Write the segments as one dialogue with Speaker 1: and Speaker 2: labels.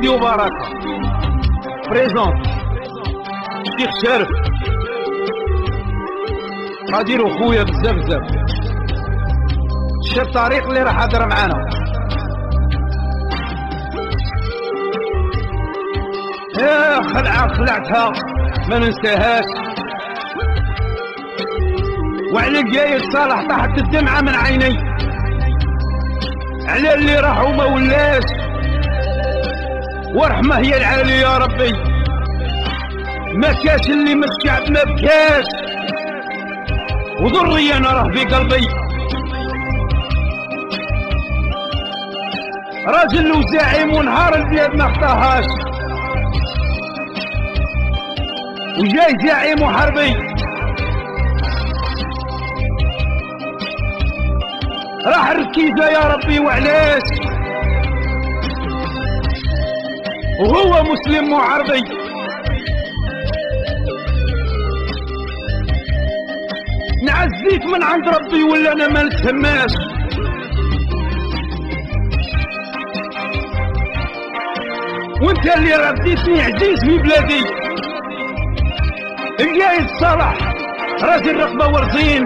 Speaker 1: استديو بركة بريزونت الشيخ شارف غاديرو خويا بزاف بزاف شاف طريق اللي راح هضر معانا يا خلعة خلعتها ما ننساهاش وعلى الجاي صالح طاحت الدمعة من عيني على اللي راح وما ولاش ورحمة هي العالي يا ربي. ما كاش اللي من ما بكاش. وضري أنا راه في قلبي. راجل وزعيم ونهار البلاد ما خطاهاش. وجاي زعيم وحربي راح الركيزة يا ربي وعلاش؟ وهو مسلم وعربي نعزيك من عند ربي ولا أنا ما نتهماش وانت اللي رديتني عزيز في بلادي. القايد صالح راجل رقبة ورزين.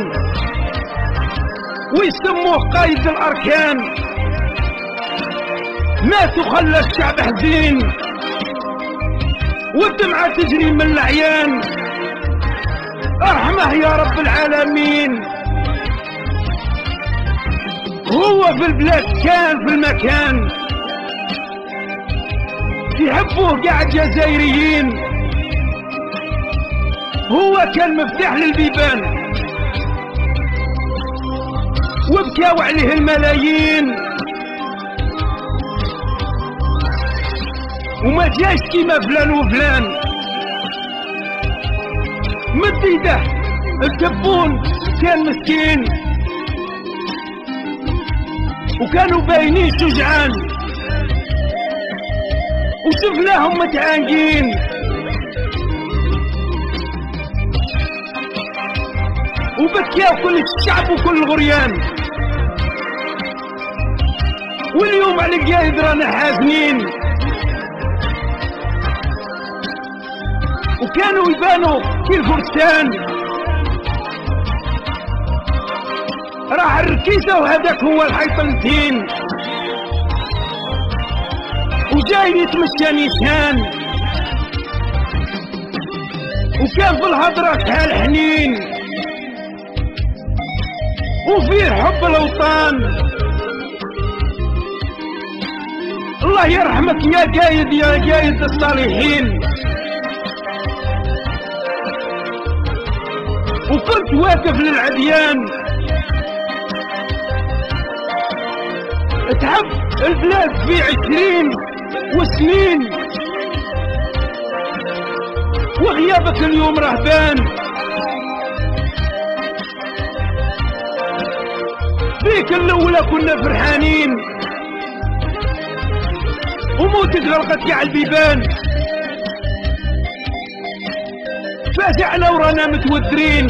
Speaker 1: ويسموه قايد الأركان. مات وخلى الشعب حزين. والدمعة تجري من العيان أرحمه يا رب العالمين. هو في البلاد كان في المكان. يحبوه قاع الجزائريين هو كان مفتاح للبيبان. وبكاو عليه الملايين. وما جاش كيما فلان وفلان مد يده كان مسكين وكانوا باينين شجعان وشفناهم متعانقين وبكيا كل الشعب وكل الغريان واليوم على القايد رانا حازنين وكانوا يبانوا كي الفرسان. راح الركيزة وهذاك هو الحيطنتين وجاي يتمشى نيشان. وكان في الهضرة شحال حنين. وفيه حب الأوطان الله يرحمك يا قايد يا قايد الصالحين. وكنت واقف للعديان. تحب البلاد في عشرين وسنين. وغيابك اليوم رهبان. فيك الأولى كنا فرحانين. وموتك غرقت كاع البيبان. فاجعنا ورانا متوترين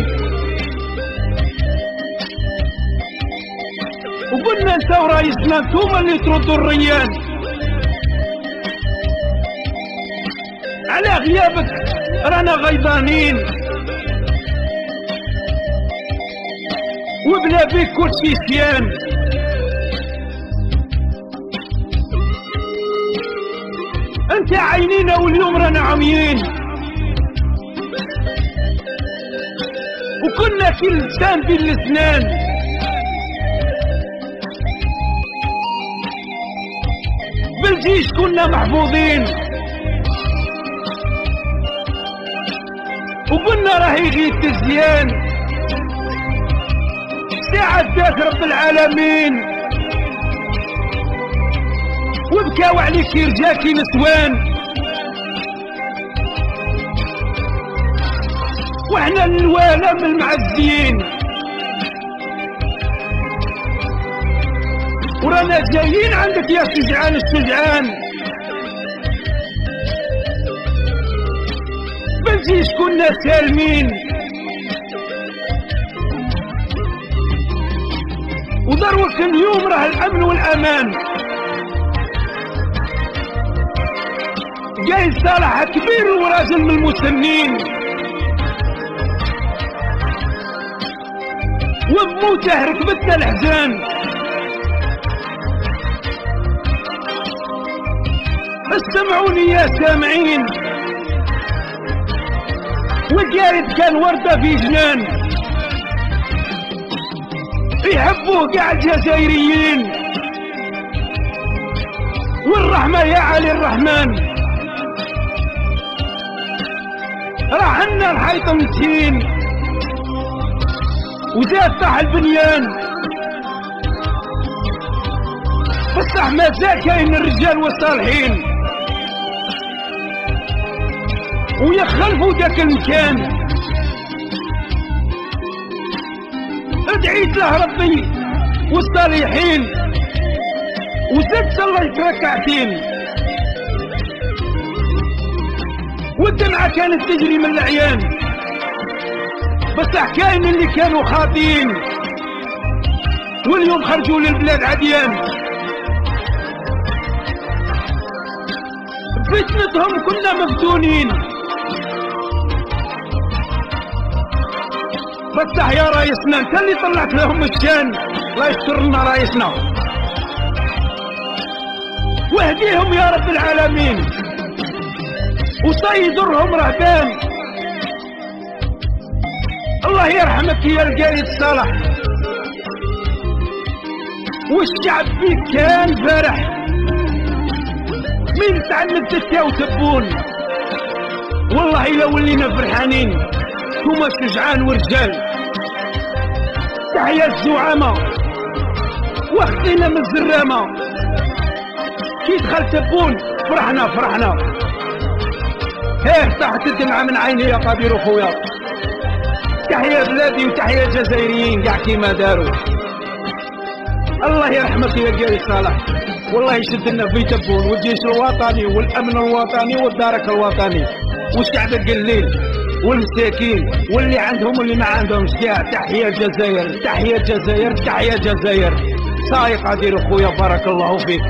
Speaker 1: وقلنا انت ورايسنا انتوما اللي تردوا الريان. على غيابك رانا غيظانين وبلا بيك كرسي سيان. انت عينينا واليوم رانا عميين. وكنا كل لسان بين الاسنان بالجيش كنا محفوظين. وقلنا راه يغيب تزيان ساعة ذاك رب العالمين. وبكاو عليك يرجاكي نسوان. وإحنا الوالم المعزين. ورانا جايين عندك يا شجعان الشجعان بنجيش كنا سالمين؟ ودروك اليوم راه الأمن والأمان. جاي صالح كبير وراجل من المسنين. وبموته ركبتنا الحزان استمعوني يا سامعين. والجارد كان وردة في جنان. يحبوه قاع الجزائريين والرحمة يا علي الرحمن. راح لنا الحيط متين وزاد طاح البنيان. بس ما زال كاين الرجال والصالحين. ويخلفوا ذاك المكان. ادعيت له ربي والصالحين. وزدت صليت ركعتين والدمعة كانت تجري من العيان بس حكاين اللي كانوا خاطئين. واليوم خرجوا للبلاد عديان. فتنتهم كنا مفتونين. فتح يا رايسنا انت اللي طلعت لهم الشان الله يستر لنا رايسنا واهديهم يا رب العالمين. وصيدرهم رهبان. الله يرحمك يا القايد صالح والشعب فيك كان فرح مين تعلم تتيا وتبون؟ والله لو ولينا فرحانين. هما شجعان ورجال. تحيا الزعامة. واخدينا من الزرامة. كي دخل تبون فرحنا فرحنا. هيه طاحت الدمعة من عيني يا قدير خويا. تحيا بلادي وتحيا الجزائريين كاع كيما داروا. الله يرحمك يا قاري صالح. والله يشد لنا في تبون والجيش الوطني والأمن الوطني والدرك الوطني. والشعب القليل والمساكين واللي عندهم واللي ما عندهمش. كاع تحيا الجزائر تحيا الجزائر تحيا الجزائر. صايق عدير خويا بارك الله فيك.